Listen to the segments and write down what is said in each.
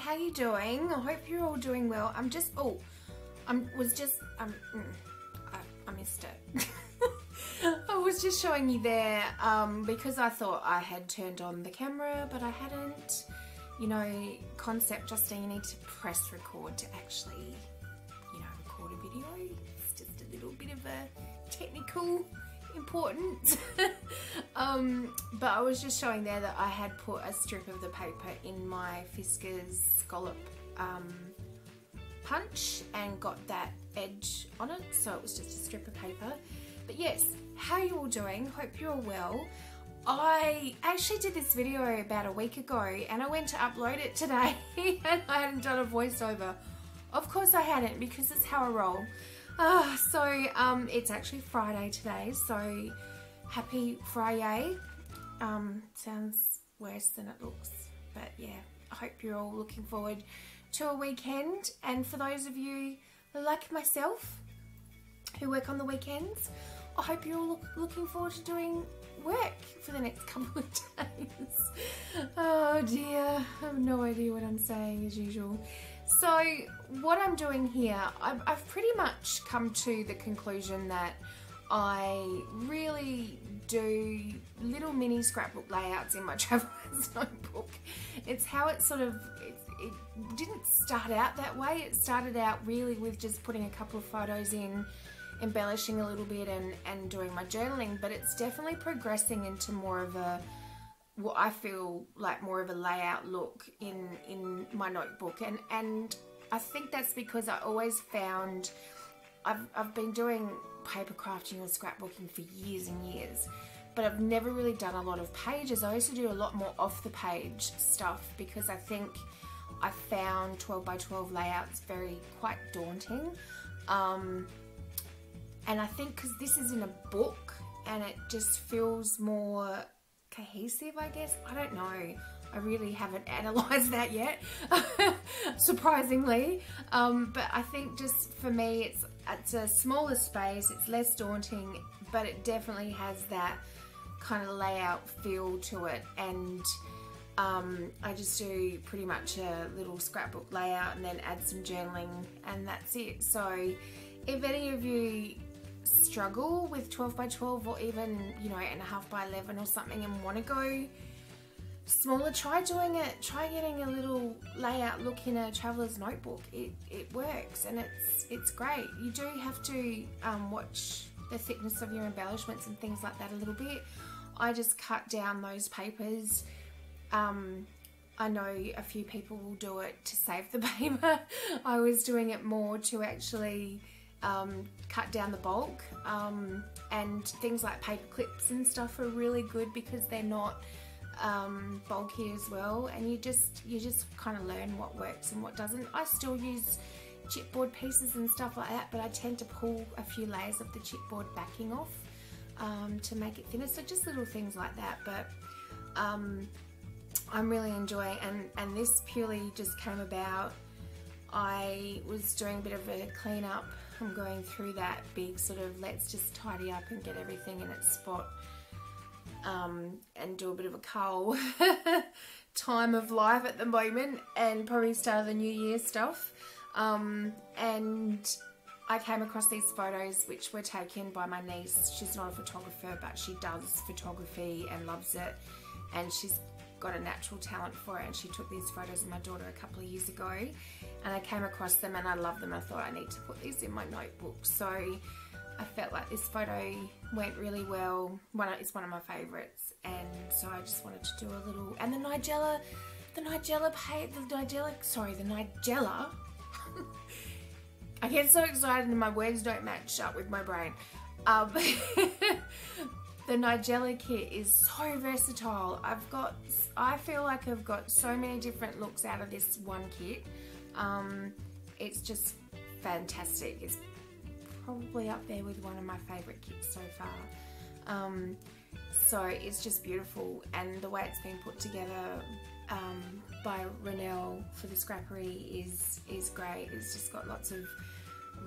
How you doing? I hope you're all doing well. I'm just, oh, I was just, um, mm, I, I missed it. I was just showing you there um, because I thought I had turned on the camera, but I hadn't. You know, concept Justine, you need to press record to actually, you know, record a video. It's just a little bit of a technical important. um, but I was just showing there that I had put a strip of the paper in my Fiskars scallop um, punch and got that edge on it. So it was just a strip of paper. But yes, how are you all doing? Hope you're well. I actually did this video about a week ago and I went to upload it today and I hadn't done a voiceover. Of course I hadn't because it's how I roll. Uh, so um, it's actually Friday today, so happy Friday. Um, sounds worse than it looks, but yeah, I hope you're all looking forward to a weekend. And for those of you like myself who work on the weekends, I hope you're all look, looking forward to doing work for the next couple of days. oh dear, I have no idea what I'm saying as usual. So what I'm doing here, I've, I've pretty much come to the conclusion that I really do little mini scrapbook layouts in my traveler's notebook. It's how it sort of, it, it, didn't start out that way. It started out really with just putting a couple of photos in, embellishing a little bit and, and doing my journaling, but it's definitely progressing into more of a, what I feel like more of a layout look in in my notebook. And and I think that's because I always found I've, I've been doing paper crafting or scrapbooking for years and years but I've never really done a lot of pages. I used to do a lot more off the page stuff because I think I found 12 by 12 layouts very quite daunting. Um, and I think because this is in a book and it just feels more cohesive, I guess. I don't know. I really haven't analysed that yet, surprisingly. Um, but I think just for me, it's it's a smaller space. It's less daunting, but it definitely has that kind of layout feel to it. And um, I just do pretty much a little scrapbook layout and then add some journaling, and that's it. So if any of you struggle with 12 by 12 or even you know 8 and a half by 11 or something and want to go smaller try doing it try getting a little layout look in a traveler's notebook. It, it works and it's it's great. You do have to um, watch the thickness of your embellishments and things like that a little bit. I just cut down those papers. Um, I know a few people will do it to save the paper. I was doing it more to actually um, cut down the bulk um, and things like paper clips and stuff are really good because they're not um, bulky as well and you just you just kind of learn what works and what doesn't. I still use chipboard pieces and stuff like that but I tend to pull a few layers of the chipboard backing off um, to make it thinner so just little things like that but um, I'm really enjoying and, and this purely just came about I was doing a bit of a clean up I'm going through that big sort of let's just tidy up and get everything in its spot um, and do a bit of a cull time of life at the moment and probably start the new year stuff. Um, and I came across these photos which were taken by my niece. She's not a photographer but she does photography and loves it. And she's got a natural talent for it and she took these photos of my daughter a couple of years ago and I came across them and I love them. I thought I need to put these in my notebook. So I felt like this photo went really well. One, it's one of my favourites and so I just wanted to do a little, and the Nigella, the Nigella page, the Nigella, sorry, the Nigella. I get so excited and my words don't match up with my brain. Um, the Nigella kit is so versatile. I've got, I feel like I've got so many different looks out of this one kit. Um, it's just fantastic. It's probably up there with one of my favourite kits so far. Um, so it's just beautiful and the way it's been put together um, by Renelle for the scrappery is, is great. It's just got lots of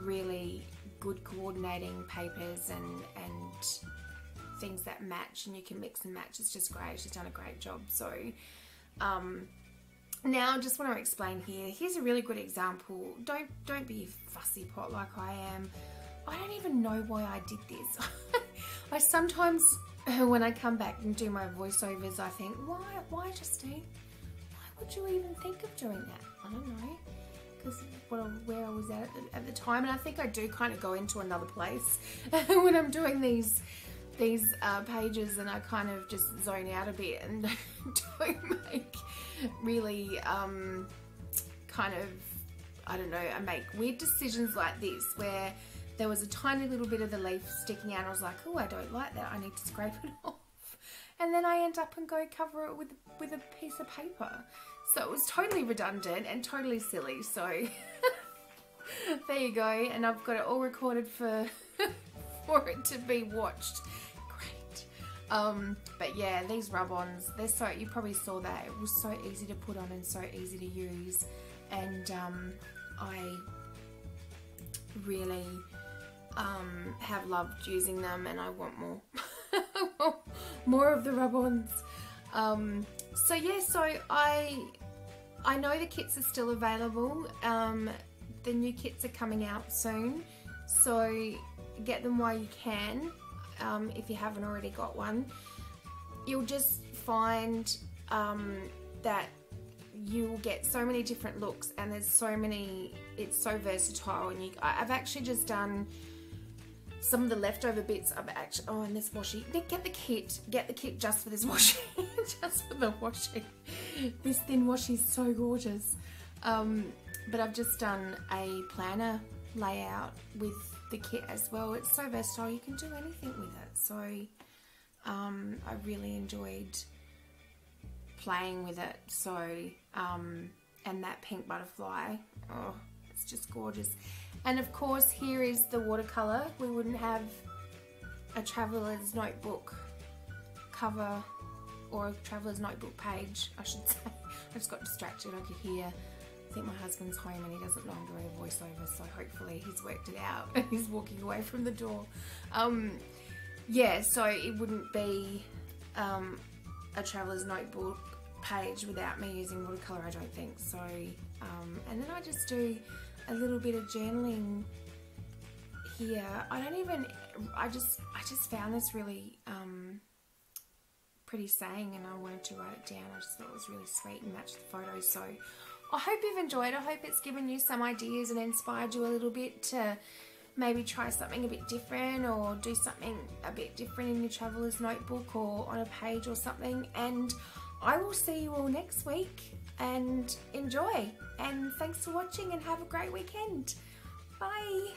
really good coordinating papers and, and things that match and you can mix and match. It's just great. She's done a great job. So um, now just want to explain here. Here's a really good example. Don't don't be fussy pot like I am. I don't even know why I did this. I sometimes when I come back and do my voiceovers I think why why Justine? Why would you even think of doing that? I don't know because where I was at at the time. And I think I do kind of go into another place when I'm doing these these uh, pages and I kind of just zone out a bit and don't make really um, kind of, I don't know, I make weird decisions like this where there was a tiny little bit of the leaf sticking out I was like, oh, I don't like that. I need to scrape it off. And then I end up and go cover it with, with a piece of paper. So it was totally redundant and totally silly. So there you go. And I've got it all recorded for, for it to be watched um, but yeah, these rub-ons, they're so, you probably saw that, it was so easy to put on and so easy to use. And um, I really um, have loved using them and I want more. more of the rub-ons. Um, so yeah, so I I know the kits are still available. Um, the new kits are coming out soon, so get them while you can um, if you haven't already got one. You'll just find um, that you'll get so many different looks and there's so many, it's so versatile and you, I've actually just done some of the leftover bits I've actually, oh and this washi, get the kit, get the kit just for this washi, just for the washi. This thin washi is so gorgeous. Um, but I've just done a planner layout with the kit as well. It's so versatile, you can do anything with it. So um, I really enjoyed playing with it. So, um, and that pink butterfly, oh, it's just gorgeous. And of course, here is the watercolor. We wouldn't have a traveler's notebook cover or a traveler's notebook page, I should say. I just got distracted, I could hear I think my husband's home and he doesn't know I'm doing a voiceover, so hopefully he's worked it out and he's walking away from the door. Um, yeah, so it wouldn't be um, a traveler's notebook page without me using watercolor, I don't think. So, um, and then I just do a little bit of journaling here. I don't even, I just, I just found this really um, pretty saying and I wanted to write it down. I just thought it was really sweet and matched the photos. So I hope you've enjoyed. I hope it's given you some ideas and inspired you a little bit to maybe try something a bit different or do something a bit different in your traveler's notebook or on a page or something. And I will see you all next week and enjoy. And thanks for watching and have a great weekend. Bye.